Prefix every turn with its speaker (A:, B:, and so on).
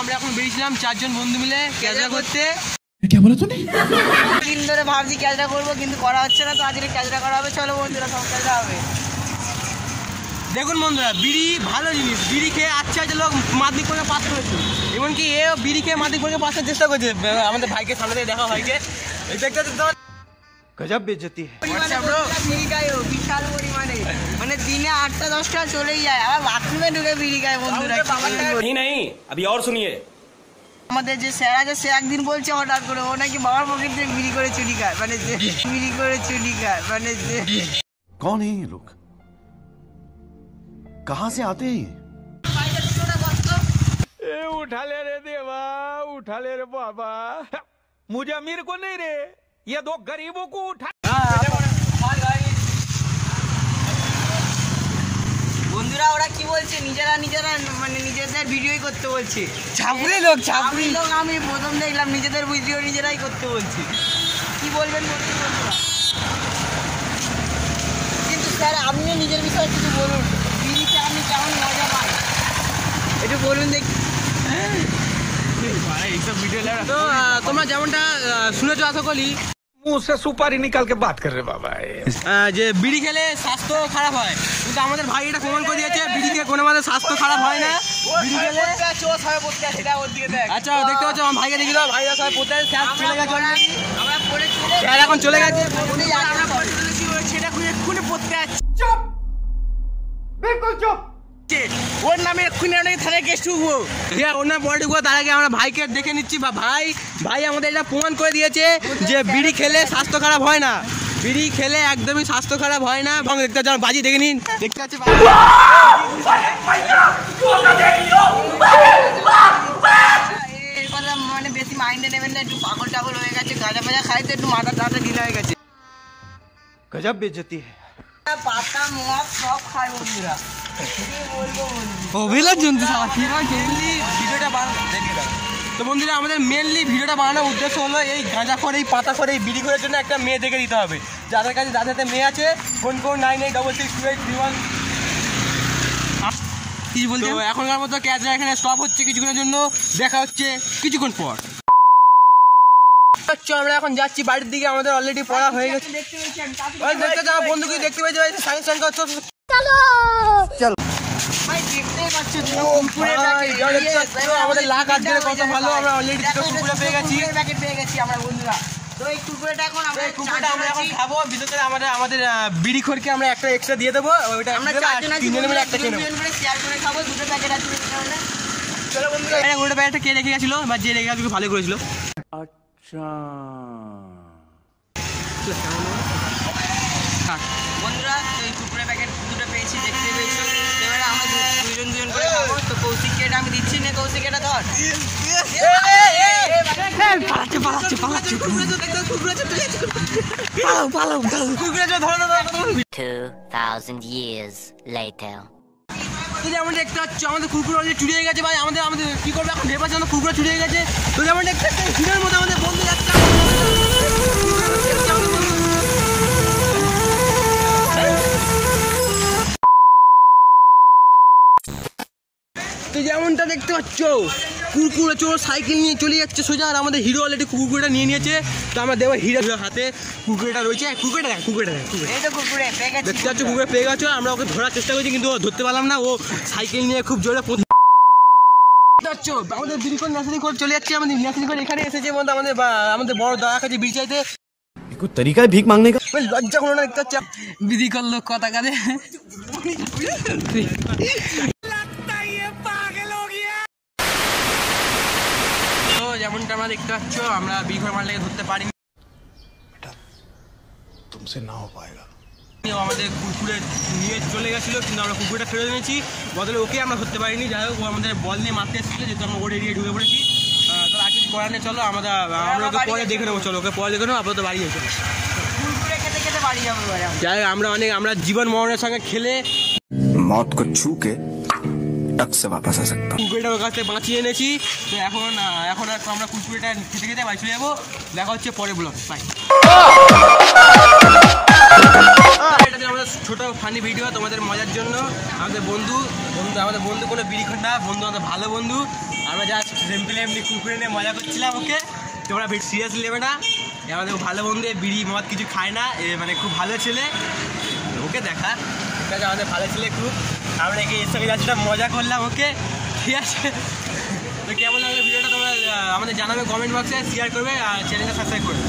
A: আমরা এখন বেরিয়েছিলাম চারজন বন্ধু মিলে করতে।
B: দিন ধরে ভাবছি করব কিন্তু করা হচ্ছে না তো আজকে করা হবে। চলো বন্ধুরা সব হবে।
A: দেখুন বন্ধুরা বিড়ি ভালো জিনিস। বিড়ি খেয়ে আচ্ছা আচ্ছা লোক মাদিক করে পাস করেছে। এমনকি এও বিড়ি খেয়ে মাধ্যমিক পরীক্ষা পাসের চেষ্টা করছে। আমাদের ভাইকে সামনে থেকে দেখা হয়কে দেখতে গজব বেজতি
C: गजब बेइज्जती है
B: পরিমাণে বন্ধুরা বিড়ি খায় ও, বিশাল পরিমাণে মানে দিনে আটটা দশটা চলেই যায় আবার বাথরুমে ঢুকে বিড়ি খায় বন্ধুরা কি বলবো?
D: नहीं नहीं अभी और सुनिए
B: আমাদের যে স্যার আছে সে একদিন বলছে হঠাৎ করে ও নাকি বাবার পকেট থেকে বিড়ি করে চুরি খায় মানে যে বিড়ি করে চুরি খায় মানে যে
C: कौन है ये लोग कहाँ से आते हैं ये
E: ए उठा ले रे देवा उठा ले रे बाबा मुझे अमीर को नहीं रे ये दो गरीबों को उठा
B: নিজেরা মানে নিজেদের ভিডিওই করতে
A: ছাপড়ি লোক ছাপড়ি
B: লোক আমি প্রথম দেখলাম নিজেদের ভিডিও নিজেরাই করতে বলছি। কি বলবেন কিন্তু স্যার আপনি নিজের বিষয়ে কিছু বলুন। আপনি কেমন মজা পান? একটু বলুন দেখি।
A: তো তোমরা যেমনটা শুনেছো আশা করি
E: মুখ সে সুপারি নিকালকে বাত করে
A: বাবা যে বিড়ি খেলে স্বাস্থ্য খারাপ হয়। আমাদের ভাই এটা প্রমাণ করে দিয়েছে। বিড়ি খেয়ে কোনো আমাদের স্বাস্থ্য খারাপ হয় না। বিড়ি খেলে আচ্ছা দেখতে পাচ্ছ আমার ভাইকে দেখি দাও। ভাইরা সবাই পড়তে স্যার চলে গেছে স্যার এখন চলে গেছে।
B: সেটা এক্ষুনি পড়তে যাচ্ছে ওর নামে এক্ষুনি অনেক থানায় কেস ঢুকবো।
A: ঠিক ওর নাম পরে ঢুকবো তার আগে আমরা ভাইকে দেখে নিচ্ছি। বা ভাই ভাই আমাদের এটা প্রমাণ করে দিয়েছে যে বিড়ি খেলে স্বাস্থ্য খারাপ হয় না। বিড়ি খেলে একদমই স্বাস্থ্য খারাপ হয় না। এবং দেখতে পাচ্ছি বাজি দেখে নিন। দেখতে
B: মানে বেশি মাইন্ডে নেবেন না একটু পাগল টাগল হয়ে গেছে গাঁজা খাইতে একটু টাটা হয়ে গেছে।
C: গজব
B: পাতা সব খায়
A: ভিডিওটা তো আমাদের মেনলি ভিডিওটা বানানোর উদ্দেশ্য হলো এই গাঁজা করে এই পাতা করে এই বিড়ি করার জন্য একটা মেয়ে দেখে দিতে হবে। যাদের কাছে যাদের হাতে মেয়ে আছে কোন কোন nine eight double six two eight three one কি বলতে এখনকার মতো ক্যাচরা এখানে স্টপ হচ্ছে কিছুক্ষণের জন্য। দেখা হচ্ছে কিছুক্ষণ পর। আচ্ছা, আমরা এখন যাচ্ছি বাড়ির দিকে আমাদের অলরেডি পড়া হয়ে গেছে।
B: দেখতে
A: বন্ধুকে দেখতে পেয়েছি? সাইন্স সাইন্স করছ।
B: ভাই
A: ভাই,
B: কুকুরের
A: দেখতে পাচ্ছ, আমাদের লাখ আজকে কত ভালো আমরা অলরেডি পেয়ে গেছি।
B: পেয়ে গেছি আমরা বন্ধুরা। তো এই কুকুরটা এখন আমরা
A: এই কুকুরটা আমরা এখন খাব বিশেষ করে আমাদের আমাদের বিড়ি খোরকে আমরা একটা এক্সট্রা দিয়ে দেবো ওইটা
B: আমরা চারজন আছি
A: তিনজনে মিলে একটা
B: দুজন
A: নেব
B: শেয়ার করে খাব দুটো প্যাকেট আছে
A: চলো বন্ধুরা। এটা প্যাকেটটা কে রেখে গেছিল বা যে রেখে গেছিল ভালো করেছিল।
B: বন্ধুরা তো এই কুকুরের প্যাকেট দুটো পেয়েছি দেখতে পেয়েছ। এবারে আমরা দুজন দুজন করে খাব। আমি দিচ্ছি না কৌশিক এটা ধর।
A: পালাচ্ছে পালাচ্ছে পালাচ্ছে পালাও পালাও পালাও কুকুরে ধরো ধরো ধরো
F: 2,000 years later.
A: তো যেমন দেখতে পাচ্ছ আমাদের কুকুর অলরেডি চুরি হয়ে গেছে ভাই। আমাদের আমাদের কি করবে এখন? ভেবে পাচ্ছি আমাদের কুকুর চুরি হয়ে গেছে। তো যেমন দেখতে পাচ্ছ হিরের মধ্যে আমাদের বন্ধু যাচ্ছে। তো যেমনটা দেখতে পাচ্ছ কুরকুরে চোর সাইকেল নিয়ে চলে যাচ্ছে সোজা আর আমাদের হিরো অলরেডি কুকুরটা নিয়ে নিয়েছে। তো আমরা দেবো হিরো হাতে কুকুরটা রয়েছে। হ্যাঁ, কুকুরটা দেখ কুকুরটা দেখ দেখতে পাচ্ছ কুকুরে পেয়ে গেছো আমরা ওকে ধরার চেষ্টা করছি কিন্তু ধরতে পারলাম না। ও সাইকেল নিয়ে খুব জোরে যাচ্ছ আমাদের বিরিকন নার্সারি চলে যাচ্ছে আমাদের নার্সারি করে এখানে এসেছে বলতে আমাদের আমাদের বড় দাদা কাছে বিচ চাইতে।
C: একটু তরিকায় ভিক
A: মাংনে লজ্জা কোনো না দেখতে পাচ্ছ।
B: বিধি করল কথা
A: কাজে তোমরা দেখতে পাচ্ছ আমরা বিঘর মাল্লাকে ধরতে পারিনি।
C: তুমসে না
A: হো আমাদের কুকুরে নিয়ে চলে গেছিল কিন্তু আমরা কুকুরটা ফেরত এনেছি। বদলে ওকে আমরা ধরতে পারিনি। যাই হোক ও আমাদের বল নিয়ে মারতে এসেছিল যেহেতু আমরা ওর এড়িয়ে ঢুকে পড়েছি। তো আর কিছু করার নেই চলো আমরা আমরা ওকে পরে দেখে নেব চলো ওকে পরে দেখে নেব আপাতত বাড়ি
B: চলো
A: যাই আমরা অনেক আমরা জীবন মরণের সঙ্গে খেলে
G: মত কো ছুকে टक से वापस
A: কুকুরটা ওর কাছে বাঁচিয়ে এনেছি। তো এখন এখন আর আমরা কুকুরটা খেতে খেতে বাঁচিয়ে যাব। দেখা হচ্ছে পরে ব্লগ বাই ছোট ছোটো ফানি ভিডিও তোমাদের মজার জন্য। আমাদের বন্ধু বন্ধু, আমাদের বন্ধু কোনো বিড়িখন না। বন্ধু আমাদের ভালো বন্ধু। আমরা যা রেম্পিলে এমনি কুকুরে নিয়ে মজা করছিলাম ওকে। তোমরা সিরিয়াসলি নেবে না। আমাদের ভালো বন্ধু বিড়ি, মদ কিছু খায় না। মানে খুব ভালো ছেলে। ওকে দেখা। ঠিক আছে আমাদের ভালো ছেলে খুব আমরা কি সঙ্গে যাচ্ছি মজা করলাম ওকে ঠিক আছে? তো কেমন লাগল ভিডিওটা তোমরা আমাদের জানাবে কমেন্ট বক্সে শেয়ার করবে, আর চ্যানেলটা সাবস্ক্রাইব করবে।